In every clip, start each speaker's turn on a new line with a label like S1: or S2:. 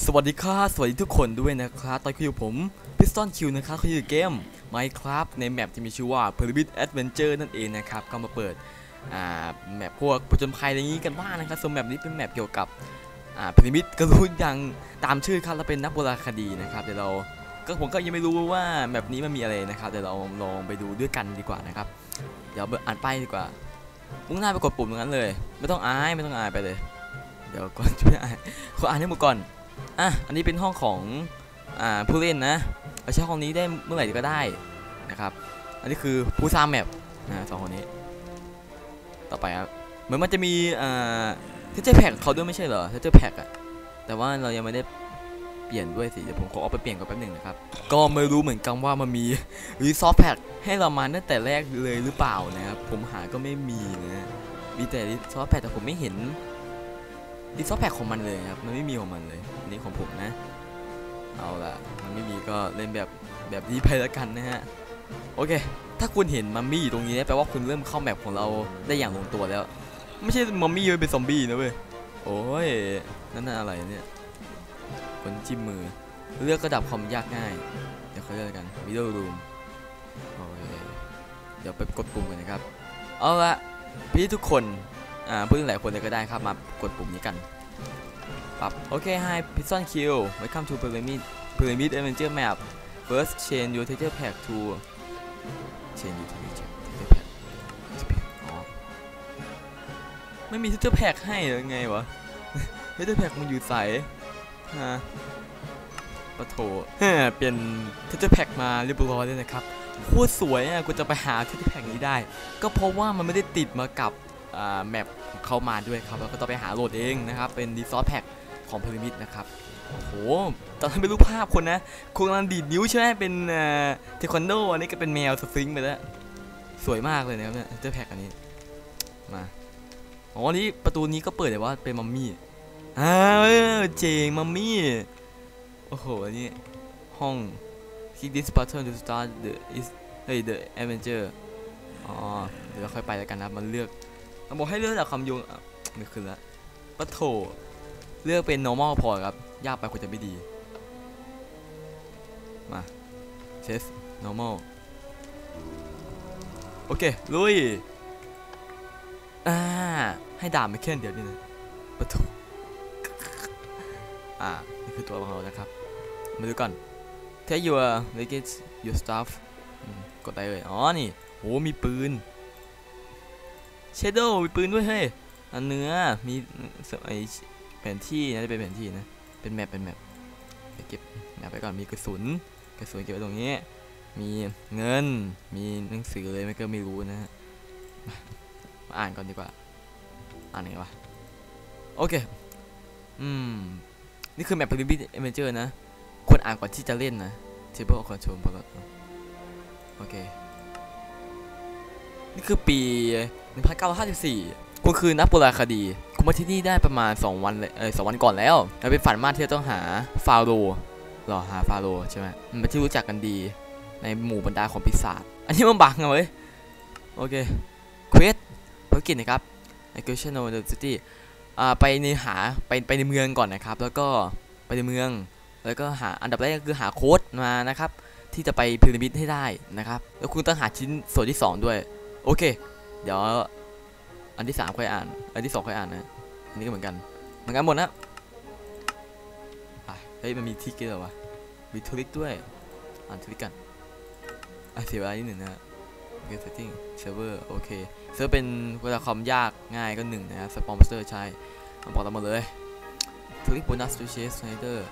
S1: สวัสดีครับสวัสดีทุกคนด้วยนะครับ ตอนคุยกับผม Piston Q นะครับคุยกับเกม Minecraft ในแมปที่มีชื่อว่า Pyramid Adventure นั่นเองนะครับ ก็มาเปิดแมปพวกผจญภัยอะไรอย่างนี้กันบ้างนะครับส่วนแมปนี้เป็นแมปเกี่ยวกับพีระมิดก็รู้อย่างตามชื่อครับเราเป็นนักโบราณคดีนะครับเดี๋ยวเราก็ผมก็ยังไม่รู้ว่าแมปนี้มันมีอะไรนะครับเดี๋ยวเราลองไปดูด้วยกันดีกว่านะครับเดี๋ยวอ่านป้ายดีกว่ามุ่งหน้าไปกดปุ่มตรงนั้นเลย ไม่ต้องอายไม่ต้องอายไปเลย เดี๋ยวก่อนช่วยอ่านขออ่านให้หมดก่อน อะอันนี้เป็นห้องของอ่าผู้เล่นนะเราใช้ห้องนี้ได้เมื่อไหร่ก็ได้นะครับอันนี้คือผู้สร้าง map นะสองคนนี้ ต่อไปครับเหมือนมันจะมีอ่า texture pack เขาด้วยไม่ใช่เหรอ texture pack อะแต่ว่าเรายังไม่ได้เปลี่ยนด้วยสิเดี๋ยวผมขอเอาไปเปลี่ยนก่อนแป๊บหนึ่งนะครับ ก็ไม่รู้เหมือนกันว่ามันมี resource packให้เรามาตั้งแต่แรกเลยหรือเปล่านะครับผมหาก็ไม่มีนะมีแต่รีซอสแพ็กแต่ผมไม่เห็น ดิซอแพคของมันเลยครับ มันไม่มีของมันเลย อันนี้ของผมนะ เอาล่ะ มันไม่มีก็เล่นแบบแบบนี้ไปแล้วกันนะฮะ โอเค ถ้าคุณเห็นมัมมี่อยู่ตรงนี้แปลว่าคุณเริ่มเข้าแมปของเราได้อย่างลงตัวแล้ว ไม่ใช่มัมมี่เป็นซอมบี้นะเว้ย โอ้ย นั่นน่ะอะไรเนี่ยคนจิ้มมือ เลือกระดับความยากง่าย เดี๋ยวเขาเลือกกัน middle room โอเค เดี๋ยวไปกดปุ่มกันนะครับ เอาละพี่ทุกคน เพื่อนหลายคนเลยก็ได้ครับมากดปุ่มนี้กันปรับโอเค Hi Piston Q Welcome to Pyramid Pyramid Adventure Map First change your texture pack to change your texture texture pack อ๋อไม่มี texture pack ให้หรือไงวะ texture pack มันอยู่ใสฮะปะโถเฮ้ยเปลี่ยน texture pack มาเรียบร้อยเลยนะครับโคตรสวยอะกูจะไปหา texture pack นี้ได้ ก็เพราะว่ามันไม่ได้ติดมากับอ่า map เข้ามาด้วยครับแล้วก็ต้องไปหาโหลดเองนะครับ เป็น resource pack ของพีระมิดนะครับโอ้โหตอนนั้นเป็นรูปภาพคนนะคนกำลังดีดนิ้วใช่ไหมเป็นเทควันโดอันนี้ก็เป็นแมวสฟิงซ์ไปแล้ว สวยมากเลยนะครับเนี่ย texture pack อันนี้มาอ๋อนี่ประตูนี้ก็เปิดแต่ว่าเป็นมัมมี่อ้าวเจ๋งมัมมี่โอ้โหอันนี้ห้อง click this button to start the is เฮ้ย the adventure อ๋อเดี๋ยวเราค่อยไปแล้วกันนะมันเลือก มันบอกให้เลือกจากคำยงอะไม่ขึ้นละปะโถเลือกเป็น normal พอครับ ยากไปควรจะไม่ดี มา test normal โอเค ลุย อ่า ให้ดาบไม่แค่นเดียวนี่นะปะโถอ่า นี่คือตัวของเรานะครับ มาดูก่อน take your luggage your stuff กดได้เลย อ๋อ นี่โหมีปืน เชโดมีปืนด้วยเฮ้ยอันเนื้อมีไอแผนที่นะจะเป็นแผนที่นะ เป็นแมปเป็นแมปเดี๋ยวเก็บแมปไปก่อนมีกระสุนกระสุนเก็บไว้ตรงนี้ มีเงินมีหนังสือเลยไม่ก็ไม่รู้นะฮะมาอ่านก่อนดีกว่า อ่านไงวะโอเคอืมนี่คือแมปพ y ริบิ d เอเมเจอร์นะควรอ่านก่อนที่จะเล่นนะ Table of Control พอแล้วโอเค นี่คือปี 1954 คุณคือนักโบราณคดี คุณมาที่นี่ได้ประมาณ 2 วันเลยเออสวันก่อนแล้วแล้วเป็นฝันมากที่จะต้องหาฟาโรห์หรอหาฟาโรห์ใช่ไหมมันเป็นที่รู้จักกันดี ในหมู่บรรดาของปีศาจอันนี้มันบังอะเว้ยโอเคเควสภารกิจนะครับ e x c u r s i o n of the city อ่าไปในหาไปไปในเมืองก่อนนะครับ แล้วก็ไปในเมือง แล้วก็หาอันดับแรกก็คือหาโค้ดมานะครับ ที่จะไปพีระมิดให้ได้นะครับ แล้วคุณต้องหาชิ้นส่วนที่ 2 ด้วย โอเค เดี๋ยว อันที่3ค่อยอ่าน อันที่2ค่อยอ่านนะ อันนี้ก็เหมือนกัน เหมือนกันหมดนะเฮ้ยมันมีทิกเกอร์วะมีทริกด้วย อ่านทริกกัน อะเสียเวลานิดหนึ่งนะฮะโอเค setting server โอเค เซิร์ฟเป็นเวลาความยากง่ายก็หนึ่งนะครับสปอนเซอร์ใช่มาบอกเราหมดเลยทริกโบนัสทูเชสไนเดอร์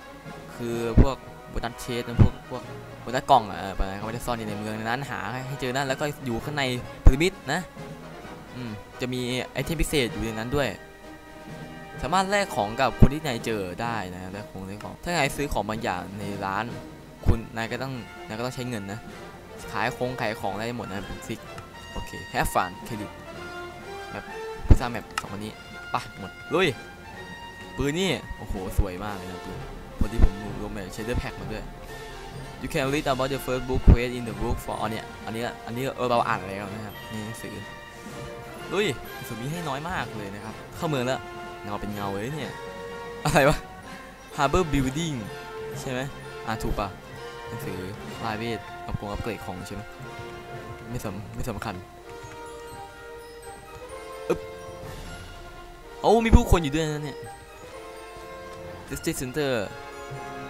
S1: คือพวก โบนัสเชสพวกพวกบนหน้ากล่องอะเออไปเขาไม่ได้ซ่อนอยู่ในเมืองนั้นหาให้เจอนั่นแล้วก็อยู่ข้างในพีระมิดนะอืมจะมีไอเทมพิเศษอยู่ในนั้นด้วย สามารถแลกของกับคนที่นายเจอได้นะแลกของแลกของ ถ้านายซื้อของบางอย่างในร้าน คุณนายก็ต้องนายก็ต้องใช้เงินนะขายของขายของได้หมดนะเป็นฟิกโอเคแฮฟฟันเครดิตแบบพิซซ่าแมปสองคนนี้ปะหมดลุยปืนนี่โอ้โหสวยมากเลยนะปืนพอดีผม มแบบเชเดอร์แพ็กมาด้วย You can read about the first book quest in the book for อันเนี้ยอันนี้อันนี้เออเราอ่านแล้วนะครับนี่หนังสือดุยสมีให้น้อยมากเลยนะครับ เข้าเมืองแล้วเงาเป็นเงาเลยเนี่ย อะไรวะ Harbor Building ใช่ไหมอ่าถูกปะหนังสือลายเวทอัปกงอัปเกรดของใช่ไหมไม่สำไม่สำคัญอึ๊บโอ้มีผู้คนอยู่ด้วยนะเนี่ย District Center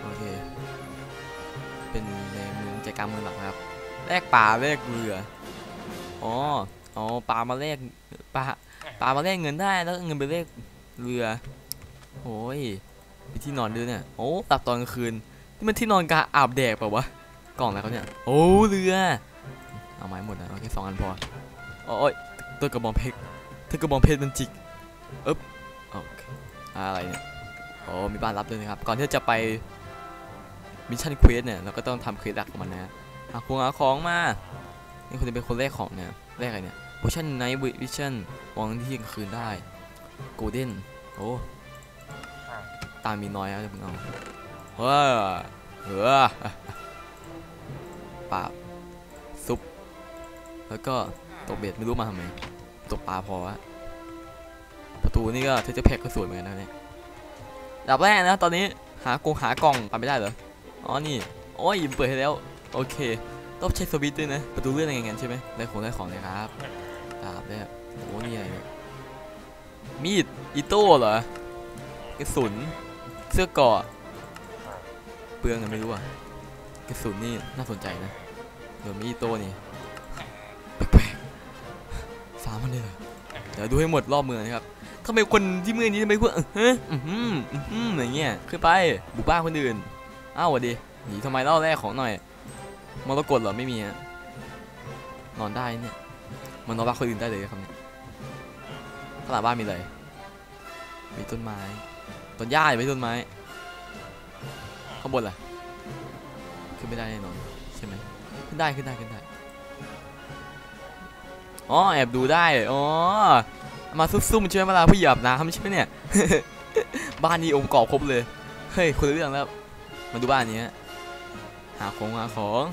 S1: โอเค เป็นในเมืองใจกลางเมืองหลักนะครับแลกป่าแลกเรืออ๋ออ๋อปลามาแลกปลาปลามาแลกเงินได้แล้วเงินไปแลกเรือโอ้ยมีที่นอนด้วยเนี่ยโอ้ตับตอนกลางคืนนี่มันที่นอนกาอาบแดดเปล่าวะกล่องอะไรเขาเนี่ยโอ้เรือเอาไม้หมดนะโอเคสองอันพอโอ้ยตัวกระบองเพชรตัวกระบองเพชรมันจิกอึ๊บโอเคอะไรเนี่ย อ้มีบ้านรับด้วยนะครับ ก่อนที่จะไปมิชชั่นเควสเนี่ยเราก็ต้องทำเควสหลักของมันนะหาของหาของมา นี่คุณจะเป็นคนแรกของเนี่ยแรกอะไรเนี่ยโพชั่นไนท์วิชั่นมองที่กลางคืนได้โกลเด้นโอ้ตามีน้อยนะเดี๋ยวมึงเอาเฮ้อเออปราซุป แล้วก็ตกเบ็ดไม่รู้มาทำไมตกปลาพอวะประตูนี่ก็เทจะแพ็กก็สวยเหมือนกันนะเนี่ย ดับแรกนะตอนนี้หากงหากล่องไปไม่ได้เหรอ อ๋อนี่โอ้ยเปิดให้แล้ว โอเค ต้องใช้สวิตช์ด้วยนะ ประตูเลื่อนอะไรอย่างเงี้ยใช่ไหมได้ของได้ของเลยครับดาบได้โอ้นี่อะไรเนี่ย มีดอิโต้เหรอกระสุน เสื้อกราะเปลืองกันไม่รู้อะกระสุนนี่น่าสนใจนะเดี๋ยวมีอิโต้นี่แปลกๆสามพันเลยเหรอเดี๋ยวดูให้หมดรอบเมืองนะครับ ทำไมคนที่เมือนี้ทำไมพวกเฮ้ยอือหืออืออย่างเงี้ยขึ้นไปบุกบ้านคนอื่นอ้าววัสดีหนีทำไมเล่าแรกของหน่อยมรกตเหรอไม่มีฮะนอนได้เนี่ยมันนอนบ้านคนอื่นได้เลยครับเนี่ยข้างหลังบ้านมีอะไรมีต้นไม้ต้นหญ้าหรือไม่ต้นไม้ข้างบนล่ะขึ้นไม่ได้แน่นอนใช่ไหมขึ้นได้ขึ้นได้ขึ้นได้อ๋อแอบดูได้อ๋อ มาซุ่มๆใช่ไหมเวลาผู้หยาบน้ำใช่ไหมเนี่ย บ้านนี้องค์ประกอบครบเลย เฮ้ยคนละเรื่องแล้ว มาดูบ้านนี้ฮะหาของหาของ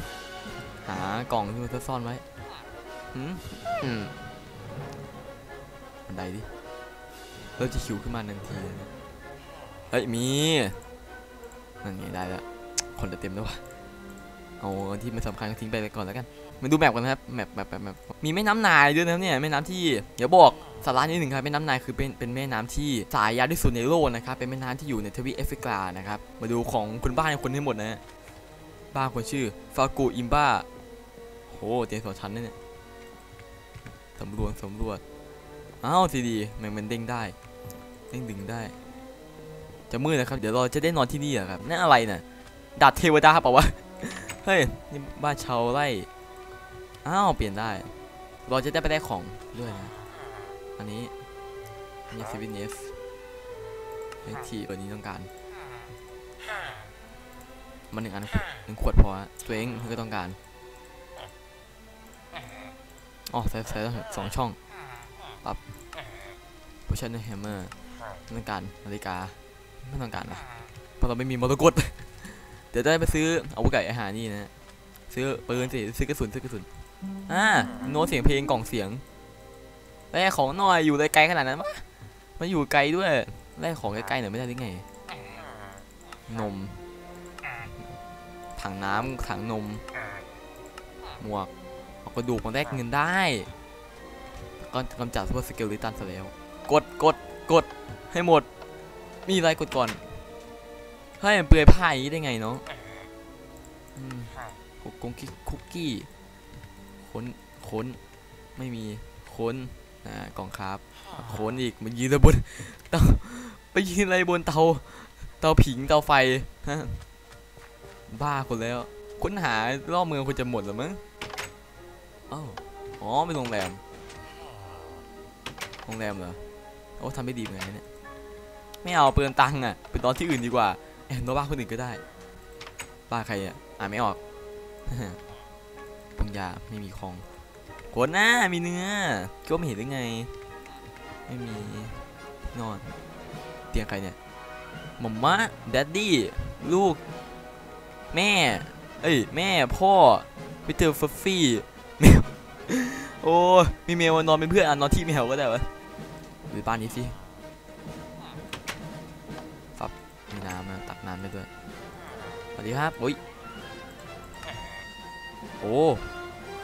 S1: หากล่องที่มันซ่อนไว้อืมอืมบันไดดิเริ่มจะคิวขึ้นมาทันทีเฮ้ยมีนั่นไงได้แล้วคนจะเต็มแล้ววะเอาที่ไม่สำคัญก็ทิ้งไปก่อนแล้วกัน มาดูแมปกันนะครับแมปแมปแมปมีแม่น้ำนายด้วยนะครับเนี่ยแม่น้ำที่เดี๋ยวบอกสาระนิดหนึ่งครับแม่น้ำนายคือเป็นเป็นแม่น้ำที่สายยาวที่สุดในโลกนะครับเป็นแม่น้ำที่อยู่ในทวีปแอฟริกานะครับมาดูของคุณบ้านคนทั้งหมดนะบ้านคนชื่อฟากูอิมบ้าโหเตียงสองชั้นเนี่ยสำรวจสำรวจอ้าวซีดีมันมันเด้งได้เด้งดึงได้จะมืดนะครับ เดี๋ยวเราจะได้นอนที่นี่อะครับนั่นอะไรน่ะดัดเทวดาเปล่าวะ เฮ้ย นี่บ้านชาวไร่ อ้าว เปลี่ยนได้ เราจะได้ไปได้ของด้วยนะ อันนี้นี่ซีวินเนสที่เออนี้ต้องการ มันหนึ่งอันหนึ่งขวดพอตัวเองก็ต้องการ อ๋อใส่ใส่สองช่องปรับโพชั่นแฮมเมอร์ต้องการนาฬิกา ไม่ต้องการนะเพราะเราไม่มีมรกตเดี๋ยวได้ไปซื้ออาวุธไก่อาหารนี่นะ ซื้อปืนสิ ซื้อกระสุน ซื้อกระสุน อ่าโน้ตเสียงเพลงกล่องเสียงแลกของหน่อยอยู่ไกลขนาดนั้นมะมันอยู่ไกลด้วยแลกของใกล้ๆหน่อยไม่ได้หรือไง นม ถังน้ำถังนม หมวกเอากระดูกมาแลกเงินได้ก็กำจัดพวก skeleton ซะแล้ว กดกดกดให้หมด มีอะไรกดก่อนเฮ้ยมันเปลือยผ้าอย่างนี้ได้ไงเนาะอืมคุกกงคิคุกกี้ ค้นค้นไม่มีค้นอ่ากล่องครับค้นอีกมันยืนอะไรบนเตาไปยืนอะไรบนเตาเตาผิงเตาไฟฮะบ้าคนแล้ว ค้นหารอบเมืองควรจะหมดแล้วมั้งอ้าวอ๋อเป็นโรงแรมโรงแรมเหรอโอ้ทำไม่ดีเหมือนกันนะเนี่ยไม่เอาเปลืองตังค์อะไปนอนที่อื่นดีกว่าแอบนอนบ้านคนอื่นก็ได้บ้านใครอะอ่านไม่ออก ปัญญาไม่มีของโกดหน้ามีเนื้อก็ไม่เห็นหรือไง ไม่มีที่นอน เตียงใครเนี่ยหม่อมมะแดดดี้ลูก แม่ เอ้ย แม่พ่อไปเจอฟัฟฟี่แมวโอ้มีแมวนอนเป็นเพื่อนอะนอนที่แมวก็ได้วะหรือบ้านนี้สิฟับมีน้ำนะตักนานไปด้วยสวัสดีครับอุ้ย โอ้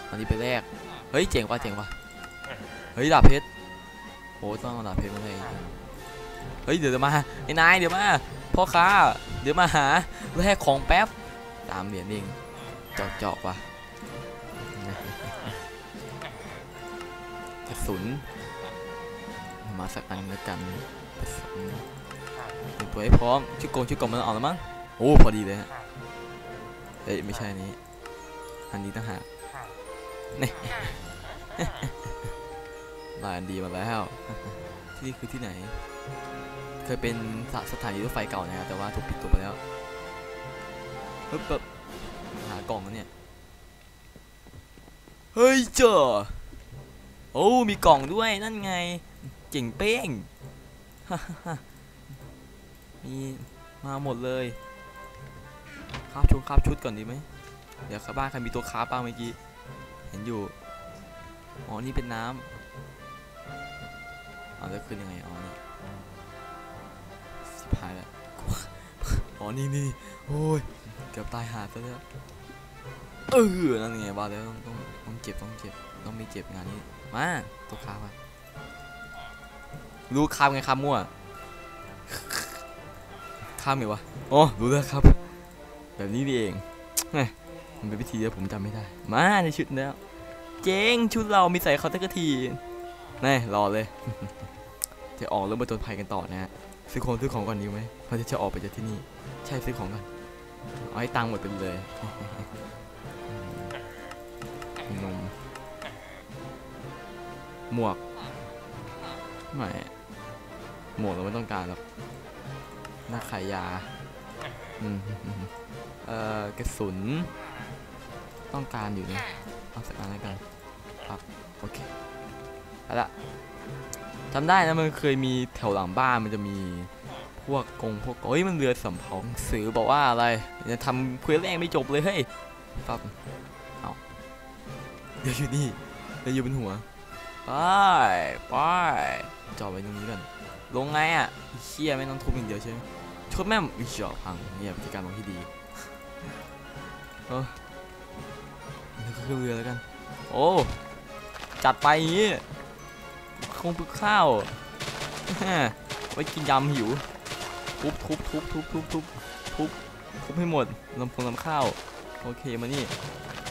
S1: อันนี้ไปแรก เฮ้ย เจ๋งว่ะเจ๋งว่ะเฮ้ยดาบเพชรโอ้ต้องเอาดาบเพชรมาเลยเฮ้ยเดี๋ยวเดี๋ยวมาไอ้นายเดี๋ยวมา พ่อค้า เดี๋ยวมาหาแลกของแป๊บ ตามเหรียญเองจอกจอกว่ะกระสุน มาสักอันแล้วกันกระสุนเตรียมตัวให้พร้อมชุดโกงชุดโกงมันออกแล้วมั้ง โอ้ พอดีเลยฮะ เอ้ย ไม่ใช่อันนี้ อันนี้ต่างหากนี่ลายอันดีมาแล้ว ที่นี่คือที่ไหน เคยเป็นสสถานีรถไฟเก่านะครับแต่ว่าถูกปิดตัวไปแล้วปึ๊บปึ๊บหากล่องแล้วเนี่ย เฮ้ยเจอโอ้มีกล่องด้วยนั่นไง เจ๋งเป้งมีมาหมดเลยคาบชุดคาบชุดก่อนดีไหม เดี๋ยวข้าบ้านใครมีตัวคาบบ้างเมื่อกี้ เห็นอยู่ อ๋อ นี่เป็นน้ำเอาแล้วขึ้นยังไง อ๋อ นี่สิบหายแล้วอ๋อ นี่นี่โอ้ย เกือบตายหาซะแล้ว เออ นั่นไงว่าแล้วต้องต้อง ต้องเจ็บ ต้องเจ็บ ต้องมีเจ็บงานนี้ มา ตัวคาบอะรู้คาบไงคาบมั่วข้ามไหมวะ อ๋อ รู้แล้วครับ แบบนี้นี่เองแห มันเป็นวิธีเดียวผมจำไม่ได้ มาในชุดแล้ว เจ๊งชุดเรามีใส่เขาตั้งทีแน่รอเลย จะออกเริ่มมาจนภัยกันต่อนะฮะซื้อของซื้อของก่อนดีไหมเราจะจะออกไปจากที่นี่ ใช่ซื้อของก่อนเอาให้ตังค์หมดไปเลยนมหมวกไม่หมวกเราไม่ต้องการหรอกหน้าขายยา เอ่อกระสุน ต้องการอยู่นะเอาสักอันแล้วกันครับโอเคเอาละจำได้นะมันเคยมีแถวหลังบ้านมันจะมีพวกกงพวกเอ้ยมันเรือสำเภาหนังสือบอกว่าอะไรจะทำเควสแรกไม่จบเลยเฮ้ยปั๊บเอาเดี๋ยวอยู่นี่เดี๋ยวอยู่บนหัวไปไปจอดไว้ตรงนี้กันลงไงอะเชี่ยไม่ต้องทุบอย่างเดียวใช่ไหม ชดแม่มวิชอพังเนี่ยพฤติการของที่ดีเออนี่ก็คือเรือแล้วกัน โอ้จัดไปงี้คงปึกข้าวไว้กินยำหิวทุบทุบทุบทุบทุบทุบทุบทุบให้หมดลำพงลำข้าว โอเคมานี่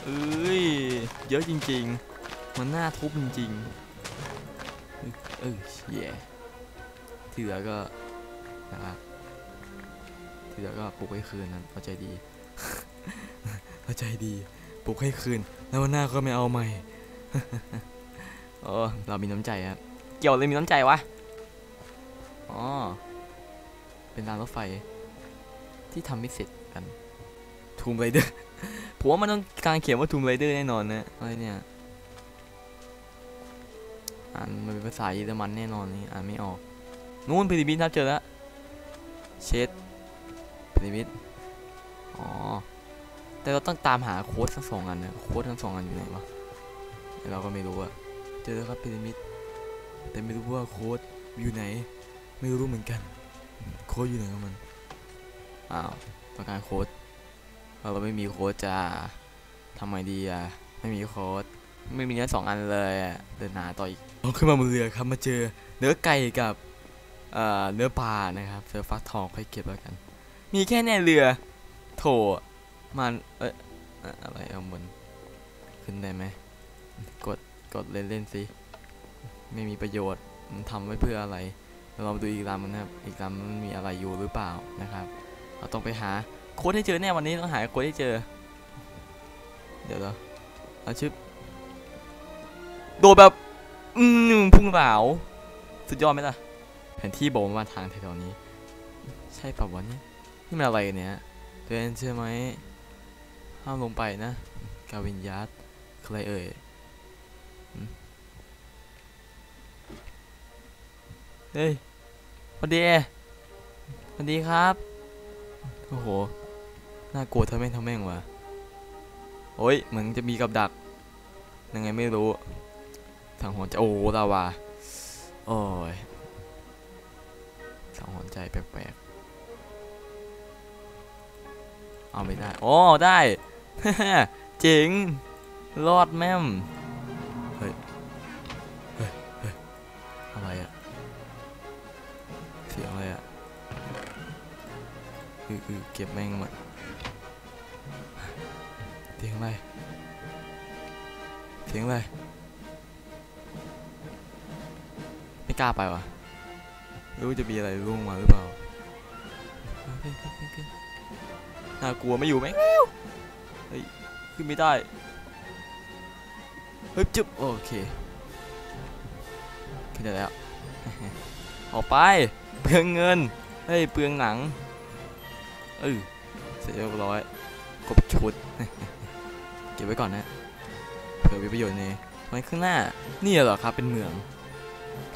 S1: เอ้ยเยอะจริง ๆ มันน่าทุบจริงๆเออเออเชี่ที่เหลือก็นะครับ ที่เหลือก็ปลุกให้คืนนั้นเข้าใจดีเข้าใจดีปลุกให้คืน แล้ววันหน้าก็ไม่เอาใหม่โอ้เรามีน้ำใจครับเกี่ยวเลยมีน้ำใจวะอ๋อเป็นรางรถไฟ ที่ทำไม่เสร็จกันทูมไรเดอร์ผมว่ามันต้องกางเขียนว่าทูมไรเดอร์แน่นอนนะอะไรเนี่ยอ่านมันเป็นภาษาเยอรมันแน่นอนนี่อ่านไม่ออก นู่นพีระมิดครับเจอแล้วเช็ด พีระมิดอ๋อ แต่เราต้องตามหาโค้ดทั้งสองอันนะโค้ดทั้งสองอันอยู่ไหนวะเราก็ไม่รู้อะเจอแล้วครับพีระมิด แต่ไม่รู้ว่าโค้ดอยู่ไหน ไม่รู้เหมือนกัน โค้ดอยู่ไหนของมันอ้าวต้องการโค้ดเราไม่มีโค้ดจ้าทำไมดีอะไม่มีโค้ดไม่มีเนื้อสองอันเลยอะเดินหาต่ออีกเราขึ้นมาบนเรือครับมาเจอเนื้อไก่กับเอ่อเนื้อปลานะครับเจอฟักทองค่อยเก็บแล้วกัน มีแค่ในเรือ โถมันเอ้ยอะอะไรเอาบนขึ้นได้ไหมกดกดเล่นเล่นสิไม่มีประโยชน์มันทำไว้เพื่ออะไรเราดูอีกลำนะครับอีกลำมันมีอะไรอยู่หรือเปล่านะครับ เราต้องไปหาโค้ดให้เจอแน่วันนี้ต้องหาโค้ดให้เจอ เดี๋ยวเราเอาชึบโดดแบบอืมพุ่งเหลาสุดยอดไหมล่ะแผนที่บอกว่าทางแถวนี้ ใช่ป่าววะเนี่ย นี่มันอะไรเนี่ยเตือนใช่ไหมห้ามลงไปนะกาวินยัดใครเอ่ยเฮ้ยสวัสดีสวัสดีครับ โอ้โห น่ากลัวทำแม่งทำแม่งวะโอ้ย เหมือนจะมีกับดัก ยังไงไม่รู้ ทางหัวใจโอ้โหลาวา โอ้ยสังหรณ์ใจแปลกๆ เอาไม่ได้อ๋อได้เจ๋งรอดแม่มเฮ้ยเฮ้ยเฮ้ยอะไรอะเสียงอะไรอะคือคือเก็บแม่งมาเสียงอะไรเสียงอะไรไม่กล้าไปวะไม่รู้จะมีอะไรร่วงมาหรือเปล่า น่ากลัวไม่อยู่ไหมเฮ้ยขึ้นไม่ได้เฮ้ยจึ๊บโอเคขึ้นได้แล้วออกไปเปลืองเงินเฮ้ยเปลืองหนังเออเสร็จเรียบร้อยครบชุดเก็บไว้ก่อนนะเผื่อมีประโยชน์ในไว้ข้างหน้านี่เหรอครับเป็นเมือง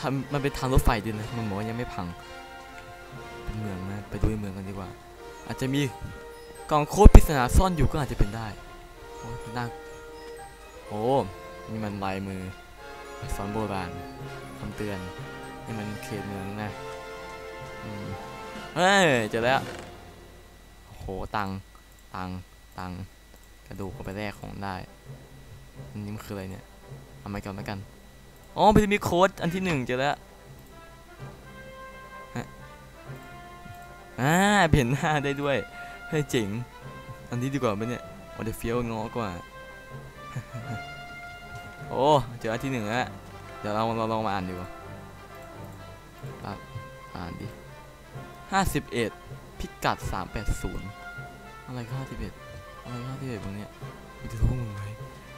S1: ทำมันเป็นทางรถไฟด้วยนะมันบอกว่ายังไม่พังเป็นเมืองนะไปดูเมืองกันดีกว่า อาจจะมี กล่องโค้ดปริศนาซ่อนอยู่ก็อาจจะเป็นได้โอ้ยน่าโอ้นี่มันลายมืออักษรโบราณคำเตือนนี่มันเขตเมืองนะเฮ้ยเจอแล้วโหตังตังตังกระดูกไปแลกของได้อันนี้มันคืออะไรเนี่ยเอามาก่อนแล้วกันอ๋อมันจะมีโค้ดอันที่หนึ่งเจอแล้วฮะอ่าเปลี่ยนหน้าได้ด้วย เฮ้เจ๋ง อันนี้ดีกว่าไหมเนี่ยโอเดเฟียวง้อกว่า โอ้เจออันที่หนึ่งแล้ว เดี๋ยวเราเราลองมาอ่านดูครับอ่านดิห้าสิบเอ็ดพิกัดสามแปดศูนย์อะไรก็ห้าสิบเอ็ดอะไรก็ห้าสิบเอ็ดตรงเนี้ยมีแต่ทุ่งเลย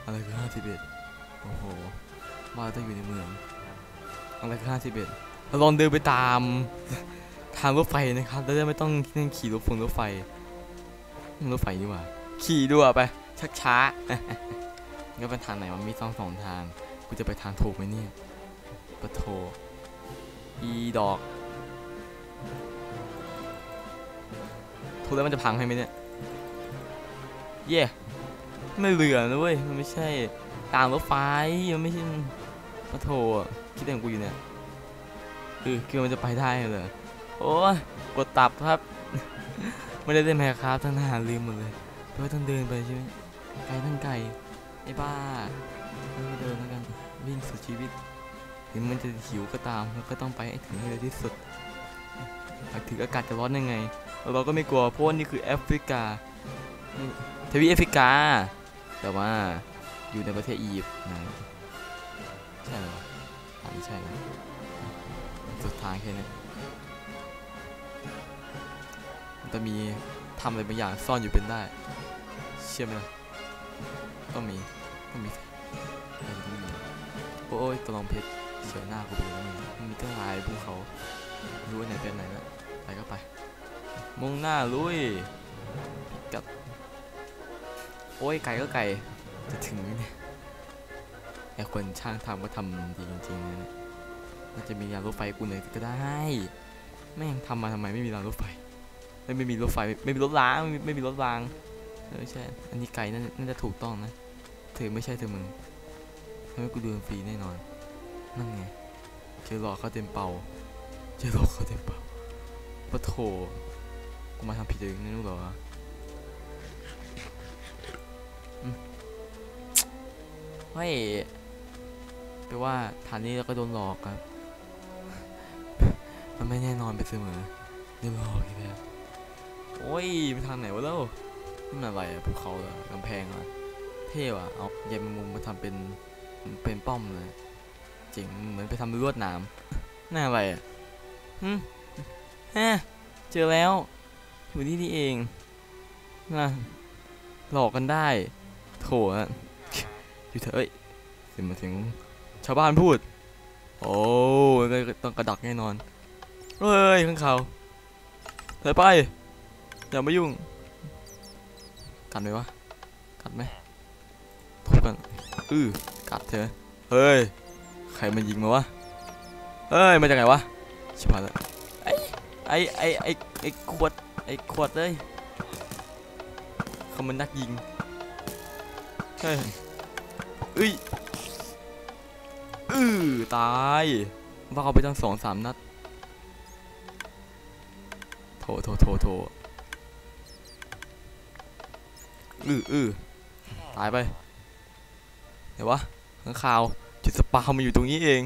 S1: อะไรก็ห้าสิบเอ็ดโอ้โหว่าต้องอยู่ในเมือง อะไรก็ห้าสิบเอ็ดเราลองเดินไปตามทางรถไฟนะครับแล้วจะไม่ต้องนั่งขี่รถฟงรถไฟ รถไฟดีกว่า ขี่ดีกว่าไป ชักช้าก็เป็นทางไหนมันมีสองสองทาง กูจะไปทางถูกไหมเนี่ยปะโทอีดอกถูกแล้วมันจะพังให้ไหมเนี่ย เย่ไม่เหลือนะเว้ย มันไม่ใช่ตามรถไฟ มันไม่ใช่ปะโทอะคิดแต่งกูอยู่เนี่ย คือคือมันจะไปได้เหรอ โอ้ยกดตับครับ ไม่ได้เล่นแมคครับทั้งทหารลืมหมดเลยเพราะว่าต้องเดินไปใช่ไหมไกลทั้งไกลไอ้บ้าไม่เดินแล้วกันวิ่งสุดชีวิตถึงมันจะหิวก็ตามแล้วก็ต้องไปให้ถึงให้เร็วที่สุดถึงอากาศจะร้อนยังไงเราก็ไม่กลัวเพราะว่านี่คือแอฟริกาทวีแอฟริกา แต่ว่าอยู่ในประเทศอียิปต์นะใช่หรออันนี้ใช่ไหมสุดท้ายแค่นี้ จะมีทำอะไรบางอย่างซ่อนอยู่เป็นได้ เชื่อไหมล่ะต้องมีต้องมีงมโอ้ยกระลองเพชรเสียหน้ากูไปเลยมันมีตั้งหลายภูเขารู้ว่าไหนเป็นไหนนะไปก็ไป มุ่งหน้าลุยพิกัดโอ้ยไกลก็ไกลจะถึงไหมเนี่ยไอคนช่างทำก็ทำดีจริงๆนะเนี่ยน่าจะมีรางรถไฟกูหน่อยก็ได้ แม่งทำมาทำไมไม่มีรางรถไฟ ไม่ไม่มีรถไฟไม่มีรถรางไม่มีไม่มีรถรางเออใช่ อันนี้ไกลน่าจะน่าจะถูกต้องนะเธอไม่ใช่เธอมึงทำให้กูเดินฟรีแน่นอน นั่นไงเจอหลอกเขาเต็มเป่าเจอหลอกเขาเต็มเป่าปะโถกูมาทำผิดเองนี่รู้เหรออืมเฮ้ยแปลว่าฐานนี้เราก็โดนหลอกครับ มันไม่แน่นอนไปเสมอโดนหลอกอีกแล้ว โอ้ยไปทางไหนวะเล่านี่มันอะไรอะภูเขาเหรอกำแพงเหรอเท่ว่ะเอาใยแมงมุมมาทำเป็นเป็นป้อมเลยเจ๋งเหมือนไปทำลวดหนามน่าอะไรอะฮึฮะเจอแล้วอยู่นี่นี่เองนะหลอกกันได้โถอะอยู่เถอะเอ้ยเสียงมาถึงชาวบ้านพูด โอ้ต้องกระดักแน่นอนเฮ้ยข้างเขาถอยไป อย่ามายุ่ง กัดไหมวะ กัดไหมทุบกันอือกัดเธอ เฮ้ย ใครมันยิงมาวะ เฮ้ย มาจากไหนวะ ชิบหายแล้วไอ้ไอ้ไอ้ไอ้ไอ้ขวด ไอ้ขวดเลยเขามันนักยิง เฮ้ยเอ้ยอือตายว่าเขาไปตั้งสองสามนัดโถโถโถโถ อืออือตายไปเดี๋ยววะข้างข่าวจุดสปามันอยู่ตรงนี้เอง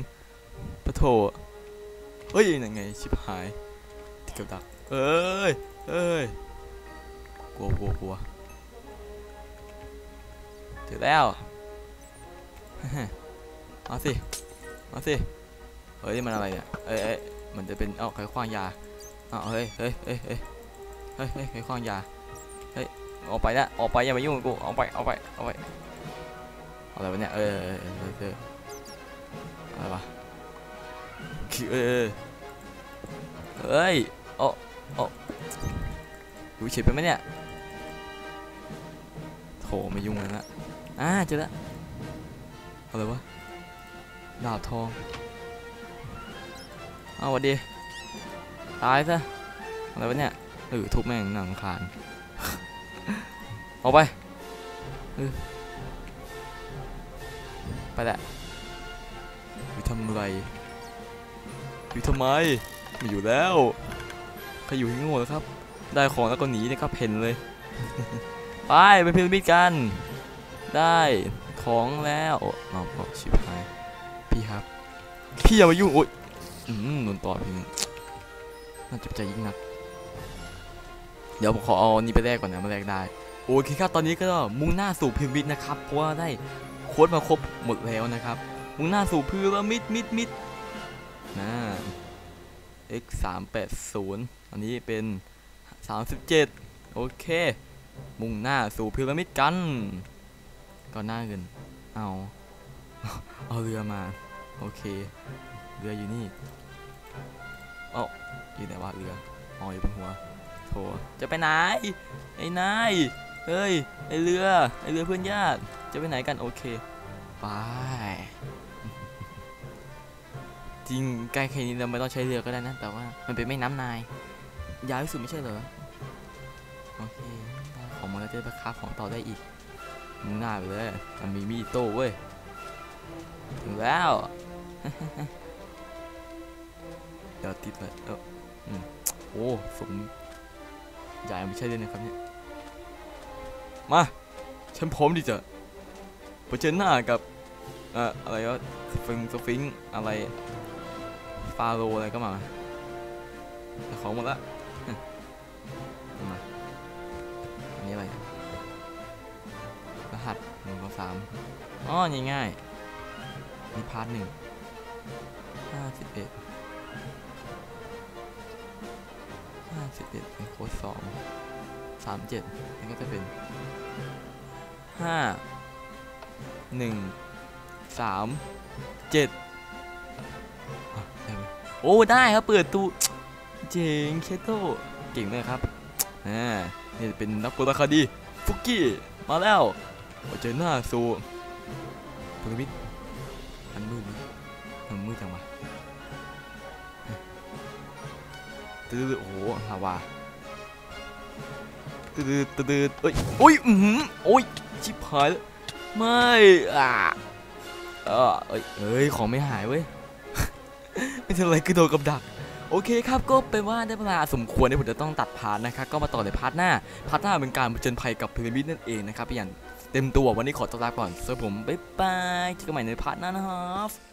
S1: ปะโถเฮ้ยนั่นไงชิบหายติดกับดักเอ้ยเอ้ยกลัวกลัวกลัวเจอแล้วมาสิมาสิเฮ้ยมันอะไรเนี่ยเอ้ยเอ้ยมันจะเป็นเอ้าใครคว้างยาเอ้าเฮ้ยเฮ้ยเฮ้ยเฮ้ยเฮ้ยเฮ้คว้างยา ออกไปนะออกไปอย่ามายุ่งกับกูออกไปออกไปออกไปอะไรวะเนี่ยเออเอออะไรวะคือเออเฮ้ยโอ้โอ้ดูเฉยไปไหมเนี่ยโถไม่ยุ่งเลยนะอ่าเจอแล้วอะไรวะดาบทองเอาวัดดีตายซะอะไรวะเนี่ยเออทุบแม่งหนังคาน ออกไปเออไปแหละอยู่ทำไรอยู่ทำไมไม่อยู่แล้วใครอยู่ที่โง่แล้วครับ ได้ของแล้วก็หนีนะครับเห็นเลย ไปไปพีระมิดกัน ได้ของแล้วน้องบอกชิบหายพี่ครับ พี่อย่ามายุ่งโอ๊ยอืมโดนต่อพี่นึงน่าเจ็บใจยิ่งนัก เดี๋ยวผมขอเอานี่ไปแลกก่อนนะมาแลกได้ โอเคครับตอนนี้ก็มุ่งหน้าสู่พีระมิดนะครับ เพราะว่าได้โค้ดมาครบหมดแล้วนะครับ มุ่งหน้าสู่พีระมิดมิดมิดนะ x 3 8 0อันนี้เป็น 37 โอเค มุ่งหน้าสู่พีระมิดกันก่อนหน้าเงินเอาเอาเรือมา โอเค เรืออยู่นี่เอ้าอยู่ไหนวะเรืออ๋ออยู่บนหัวโถจะไปไหนไอ้นาย เฮ้ย ไอเรือ ไอเรือเพื่อนญาติจะไปไหนกันโอเค ไป จริงใกล้แค่นี้เราไม่ต้องใช้เรือก็ได้นะ แต่ว่ามันเป็นแม่น้ำนาย ยาวที่สุดไม่ใช่เหรอ โอเค ของมาแล้วจะไปค้าของต่อได้อีกมุ่งหน้าไปเลยมันมีมีโต้เว้ย ถึงแล้ว เดี๋ยวติดเลยเออโอ้สมใหญ่ไม่ใช่เลยนะครับเนี่ย มา ฉันพร้อมที่จะเผชิญหน้ากับเอ่ออะไรวะสฟิงซ์สฟิงซ์อะไรฟาโรห์อะไรก็มาแต่ของหมดละมาอันนี้อะไรรหัสหนึ่งสองสามอ๋อง่ายๆนี่ part หนึ่งห้าสิบเอ็ดห้าสิบเอ็ดเป็นโค้ดสอง สามเจ็ดนี่ก็จะเป็นห้าหนึ่งสามเจ็ดโอ้ได้ครับ เปิดตู้เจ๋งเคโตเก่งเลยครับอ่านี่เป็นนักโบราณคดีฟุกกี้มาแล้วเจอหน้าสู่พีระมิดมันมืดมันมืดจังวะตื้อโอ้โหฮาวา ตื้อๆตื้อๆเอ้ยโอ้ยอือหือโอ้ยชิบหายแล้วไม่อะเออเอ้ยเอ้ยของไม่หายเว้ยไม่ใช่ไรคือโดนกับดักโอเคครับก็เป็นว่าได้เวลาสมควรที่ผมจะต้องตัด part นะครับก็มาต่อใน part หน้า part หน้าเป็นการผจญภัยกับพีระมิดนั่นเองนะครับอย่างเต็มตัววันนี้ขอตัวลาก่อนสำหรับผมบ๊ายบายเจอกันใหม่ใน part หน้านะครับ